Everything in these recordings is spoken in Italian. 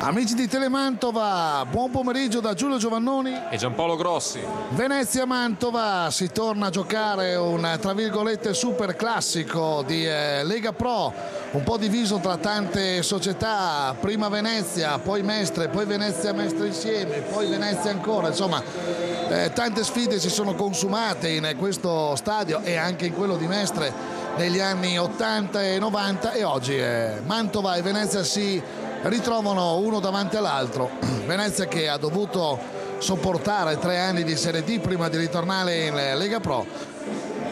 Amici di Telemantova, buon pomeriggio da Giulio Giovannoni. E Giampaolo Grossi. Venezia-Mantova si torna a giocare un tra virgolette super classico di eh, Lega Pro, un po' diviso tra tante società, prima Venezia, poi Mestre, poi Venezia Mestre insieme, poi Venezia ancora, insomma eh, tante sfide si sono consumate in questo stadio e anche in quello di Mestre negli anni 80 e 90 e oggi eh, Mantova e Venezia si ritrovano uno davanti all'altro. Venezia che ha dovuto sopportare tre anni di Serie D prima di ritornare in Lega Pro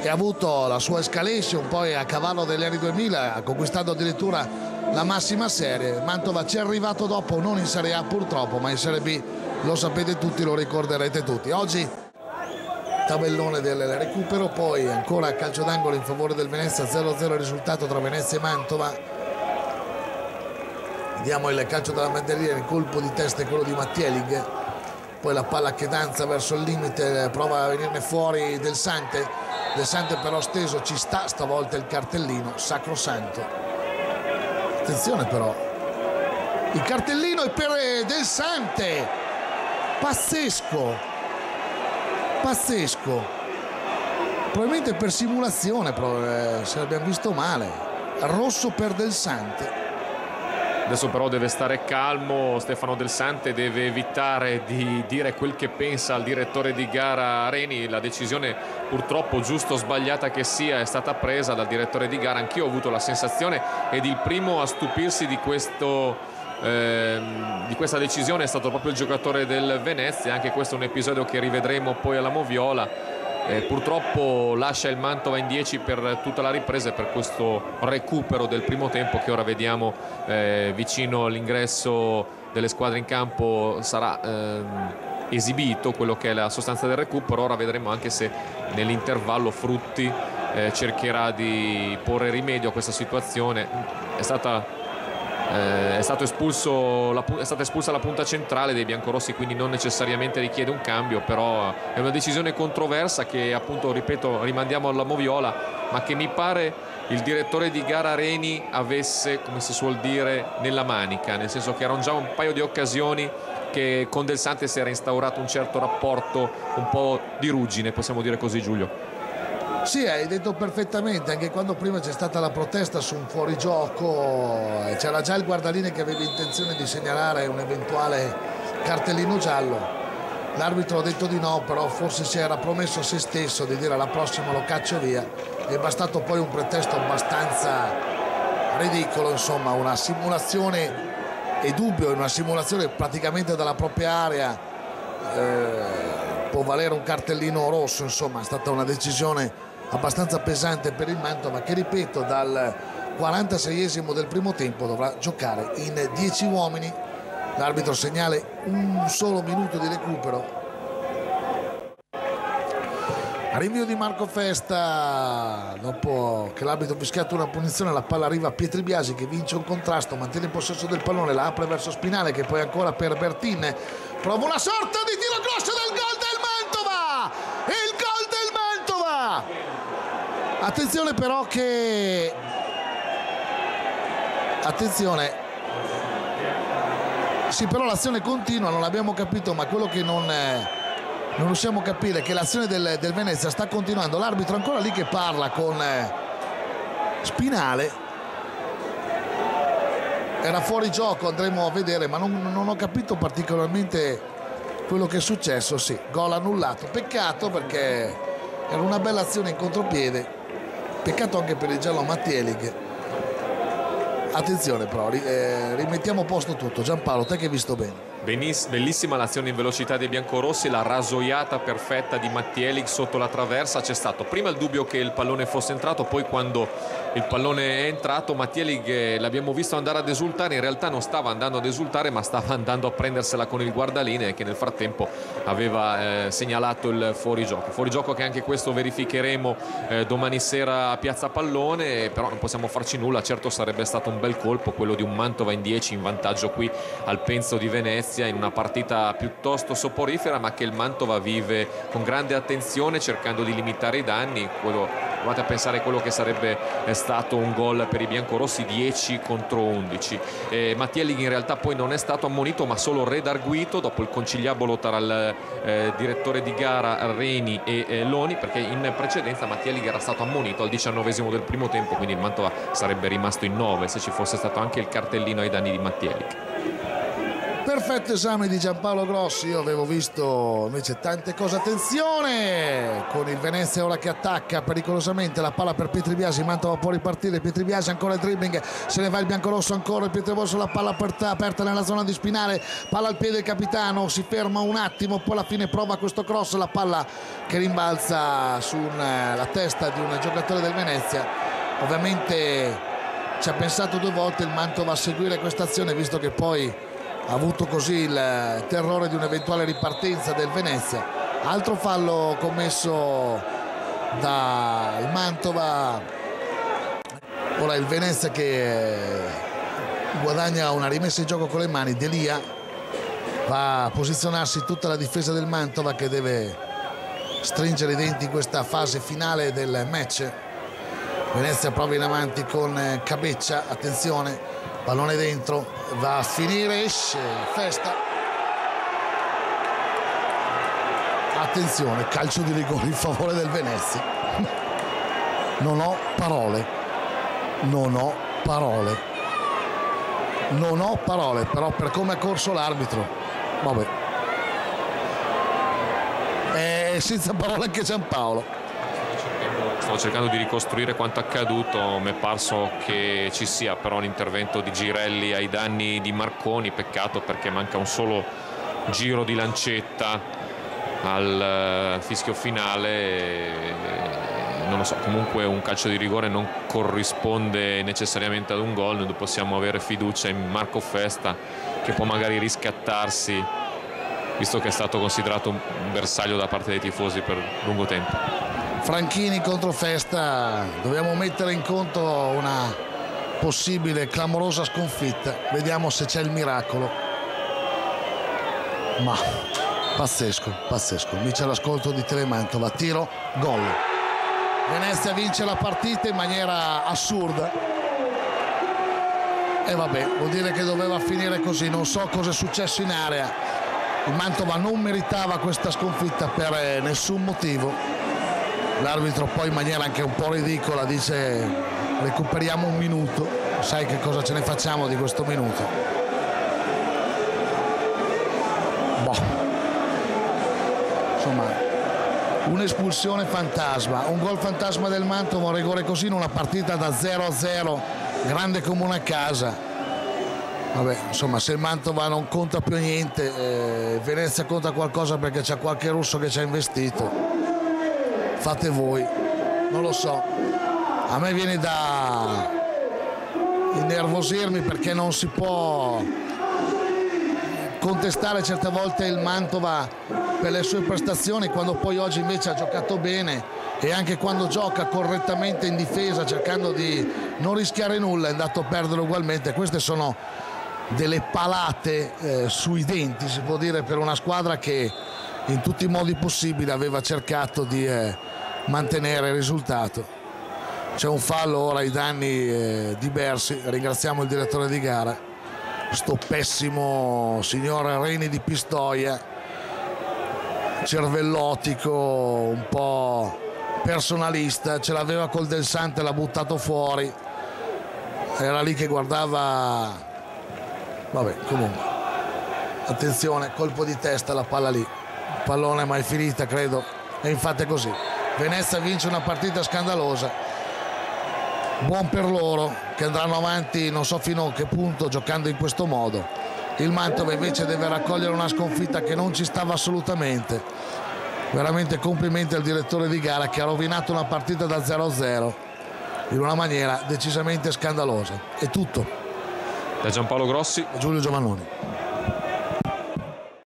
e ha avuto la sua escalation poi a cavallo degli anni 2000 ha conquistato addirittura la massima serie. Mantova ci è arrivato dopo non in Serie A purtroppo ma in Serie B lo sapete tutti lo ricorderete tutti. Oggi tabellone del recupero poi ancora calcio d'angolo in favore del Venezia 0-0 il risultato tra Venezia e Mantova vediamo il calcio della bandierina il colpo di testa è quello di Mattielig poi la palla che danza verso il limite prova a venirne fuori del Sante. Del Sante però steso ci sta stavolta il cartellino sacrosanto. Attenzione però il cartellino è per del Sante. Pazzesco pazzesco. Probabilmente per simulazione eh, se l'abbiamo visto male. Rosso per del Sante Adesso però deve stare calmo, Stefano Del Sante deve evitare di dire quel che pensa al direttore di gara Reni, la decisione purtroppo giusto o sbagliata che sia è stata presa dal direttore di gara, anch'io ho avuto la sensazione ed il primo a stupirsi di questo eh, di questa decisione è stato proprio il giocatore del Venezia, anche questo è un episodio che rivedremo poi alla Moviola eh, purtroppo lascia il Mantova in 10 per tutta la ripresa e per questo recupero del primo tempo che ora vediamo eh, vicino all'ingresso delle squadre in campo sarà ehm, esibito quello che è la sostanza del recupero. Ora vedremo anche se nell'intervallo Frutti eh, cercherà di porre rimedio a questa situazione. È stata eh, è, espulso, è, stata espulsa la punta centrale dei biancorossi quindi non necessariamente richiede un cambio però è una decisione controversa che appunto ripeto rimandiamo alla Moviola ma che mi pare il direttore di gara Reni avesse come si suol dire nella manica nel senso che erano già un paio di occasioni che con Del Sante si era instaurato un certo rapporto un po' di ruggine possiamo dire così Giulio sì, hai detto perfettamente, anche quando prima c'è stata la protesta su un fuorigioco, eh, c'era già il guardaline che aveva intenzione di segnalare un eventuale cartellino giallo. L'arbitro ha detto di no, però forse si era promesso a se stesso di dire alla prossima lo caccio via. È bastato poi un pretesto abbastanza ridicolo, insomma, una simulazione è dubbio, una simulazione praticamente dalla propria area eh, può valere un cartellino rosso, insomma, è stata una decisione abbastanza pesante per il Mantova che ripeto dal 46esimo del primo tempo dovrà giocare in 10 uomini. L'arbitro segnale un solo minuto di recupero. Rinvio di Marco Festa. Dopo che l'arbitro ha fischiato una punizione la palla arriva a Pietri Biasi che vince un contrasto mantiene il possesso del pallone la apre verso Spinale che poi ancora per Bertin. Prova una sorta di tiro grosso del Mantova il gol del Mantova attenzione però che attenzione. Sì però l'azione continua non l'abbiamo capito ma quello che non, eh, non riusciamo a capire è che l'azione del, del, Venezia sta continuando. L'arbitro ancora lì che parla con eh, Spinale. Era fuori gioco andremo a vedere ma non, non ho capito particolarmente quello che è successo. Sì gol annullato. Peccato perché era una bella azione in contropiede peccato anche per il giallo Mattielig attenzione però eh, rimettiamo a posto tutto. Giampaolo te che hai visto bene Beniss- bellissima l'azione in velocità dei biancorossi, la rasoiata perfetta di Mattielig sotto la traversa. C'è stato prima il dubbio che il pallone fosse entrato, poi quando il pallone è entrato Mattielig eh, l'abbiamo visto andare ad esultare, in realtà non stava andando ad esultare ma stava andando a prendersela con il guardaline che nel frattempo aveva eh, segnalato il fuorigioco. Fuorigioco che anche questo verificheremo eh, domani sera a Piazza Pallone, però non possiamo farci nulla, certo sarebbe stato un bel colpo quello di un Mantova in 10 in vantaggio qui al Penzo di Venezia Venezia in una partita piuttosto soporifera ma che il Mantova vive con grande attenzione cercando di limitare i danni. Quello provate a pensare a quello che sarebbe stato un gol per i biancorossi 10 contro 11 eh, Mattielli in realtà poi non è stato ammonito ma solo redarguito dopo il conciliabolo tra il eh, direttore di gara Reni e eh, Loni perché in precedenza Mattielli era stato ammonito al diciannovesimo del primo tempo quindi il Mantova sarebbe rimasto in 9 se ci fosse stato anche il cartellino ai danni di Mattielli perfetto esame di Giampaolo Grossi io avevo visto invece tante cose. Attenzione con il Venezia ora che attacca pericolosamente la palla per Pietri Biasi Mantova può ripartire Pietri Biasi ancora il dribbling se ne va il biancorosso ancora il Pietri Biasi la palla aperta, aperta nella zona di spinale palla al piede del capitano si ferma un attimo poi alla fine prova questo cross la palla che rimbalza sulla testa di un giocatore del Venezia. Ovviamente ci ha pensato due volte il Mantova a seguire questa azione visto che poi ha avuto così il terrore di un'eventuale ripartenza del Venezia. Altro fallo commesso dal Mantova. Ora il Venezia che guadagna una rimessa in gioco con le mani Delia va a posizionarsi tutta la difesa del Mantova che deve stringere i denti in questa fase finale del match. Venezia prova in avanti con Cabeccia attenzione pallone dentro va a finire esce festa. Attenzione calcio di rigore in favore del Venezia. Non ho parole. Non ho parole. Non ho parole però per come ha corso l'arbitro vabbè. È senza parole anche Giampaolo stavo cercando di ricostruire quanto accaduto mi è parso che ci sia però l'intervento di Girelli ai danni di Marconi peccato perché manca un solo giro di lancetta al eh, fischio finale. Non lo so comunque un calcio di rigore non corrisponde necessariamente ad un gol noi possiamo avere fiducia in Marco Festa che può magari riscattarsi visto che è stato considerato un bersaglio da parte dei tifosi per lungo tempo Franchini contro Festa. Dobbiamo mettere in conto una possibile clamorosa sconfitta. Vediamo se c'è il miracolo. Ma pazzesco pazzesco. Mi c'è l'ascolto di Telemantova tiro gol. Venezia vince la partita in maniera assurda. E vabbè vuol dire che doveva finire così. Non so cosa è successo in area. Il Mantova non meritava questa sconfitta per eh, nessun motivo l'arbitro poi in maniera anche un po' ridicola dice recuperiamo un minuto sai che cosa ce ne facciamo di questo minuto? Boh. insomma un'espulsione fantasma un gol fantasma del Mantova un rigore così in una partita da 0 a 0 grande come una casa. Vabbè, insomma, se il Mantova non conta più niente, eh, Venezia conta qualcosa perché c'è qualche russo che ci ha investito fate voi. Non lo so. A me viene da innervosirmi perché non si può contestare certe volte il Mantova per le sue prestazioni quando poi oggi invece ha giocato bene e anche quando gioca correttamente in difesa cercando di non rischiare nulla è andato a perdere ugualmente. Queste sono delle palate eh, sui denti si può dire per una squadra che in tutti i modi possibili aveva cercato di eh, mantenere il risultato. C'è un fallo ora ai danni eh, di Bersi, ringraziamo il direttore di gara, sto pessimo signor Reni di Pistoia, cervellotico, un po' personalista, ce l'aveva col Del Sante, l'ha buttato fuori, era lì che guardava, vabbè comunque, attenzione, colpo di testa, la palla lì, pallone mai finita credo, e infatti è così. Venezia vince una partita scandalosa. Buon per loro che andranno avanti non so fino a che punto giocando in questo modo. Il Mantova invece deve raccogliere una sconfitta che non ci stava assolutamente. Veramente complimenti al direttore di gara che ha rovinato una partita da 0-0 in una maniera decisamente scandalosa. È tutto. Da Giampaolo Grossi. E Giulio Giovannoni